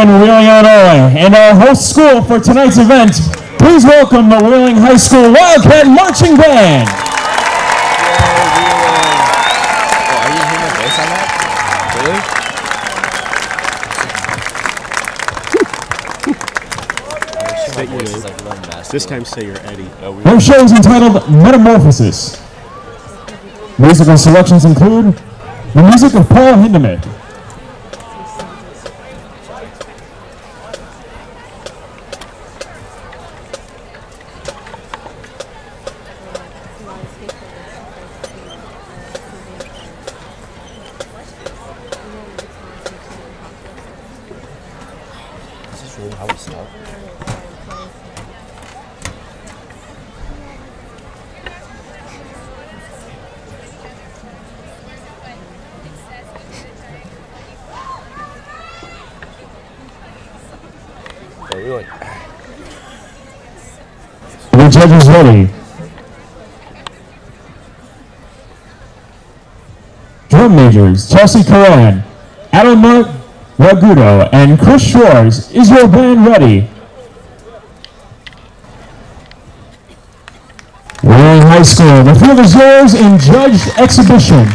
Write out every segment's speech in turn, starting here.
in Wheeling, Illinois, and our host school for tonight's event. Please welcome the Wheeling High School Wildcat Marching Band. Are you hearing my voice on that? Really? Say My voice is you like really messed This time say you're Eddie. Their show is entitled Metamorphosis. Musical selections include the music of Paul Hindemith, Is this really how we start? The judges ready. Majors Chelsea Coran, Adelmart Ragudo, and Chris Shores. Is your band ready? Wheeling High School, the field is yours in judged exhibition.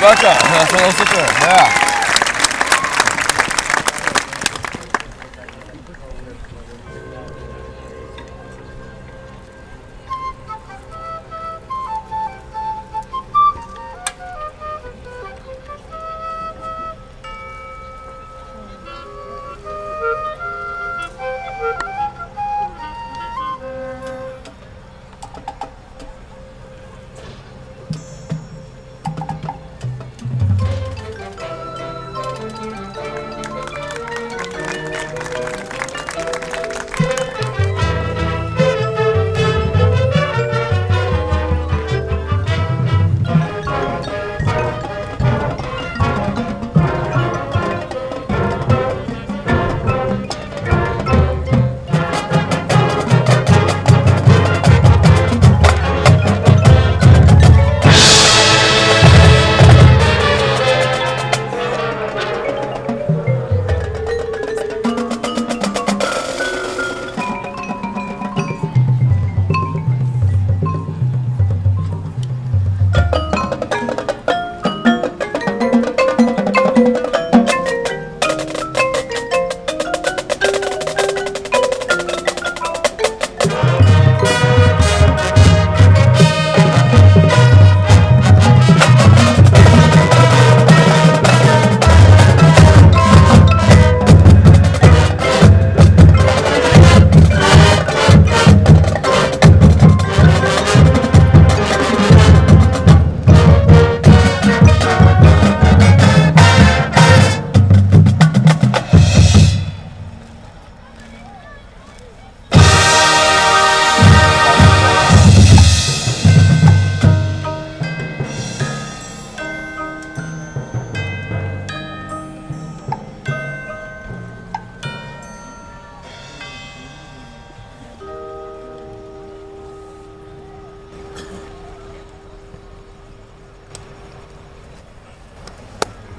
Gotcha. That's a little sicker. Yeah.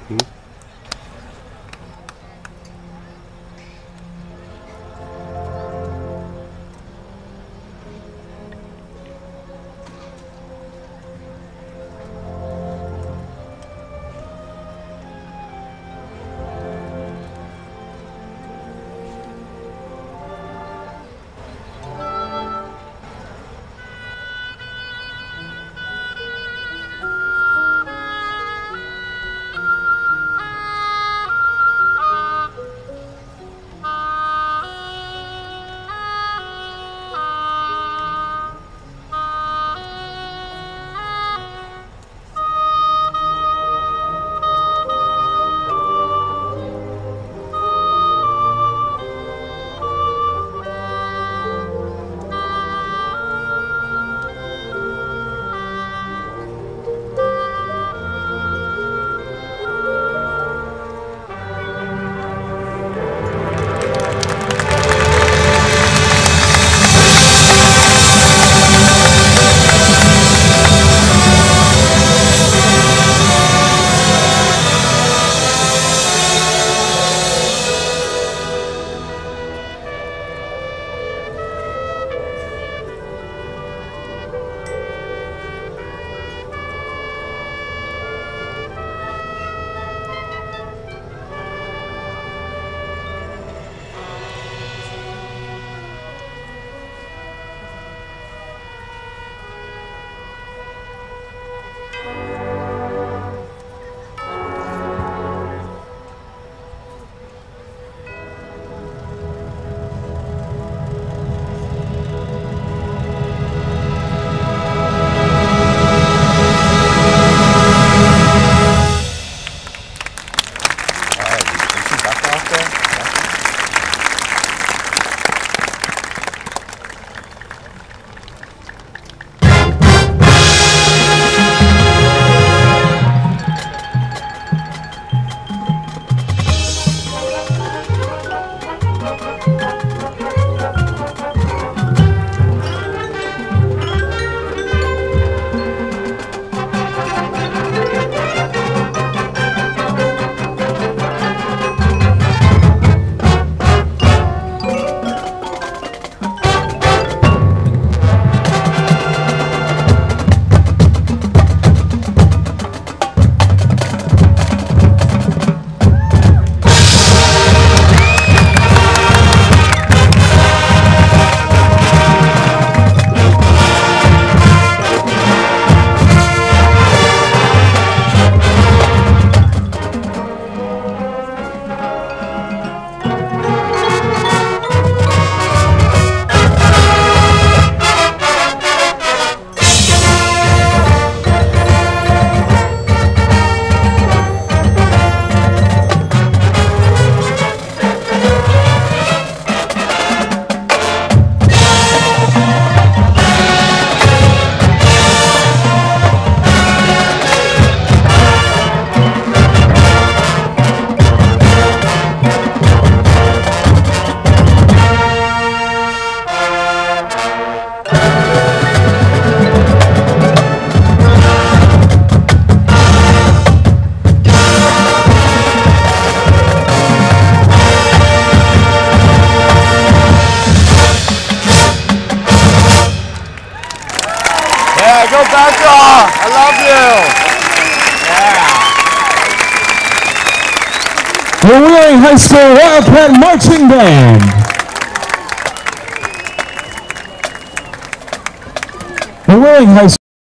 Hmm? Yeah. Becca! I love you! Yeah. The Wheeling High School Wildcat Marching Band. The Wheeling High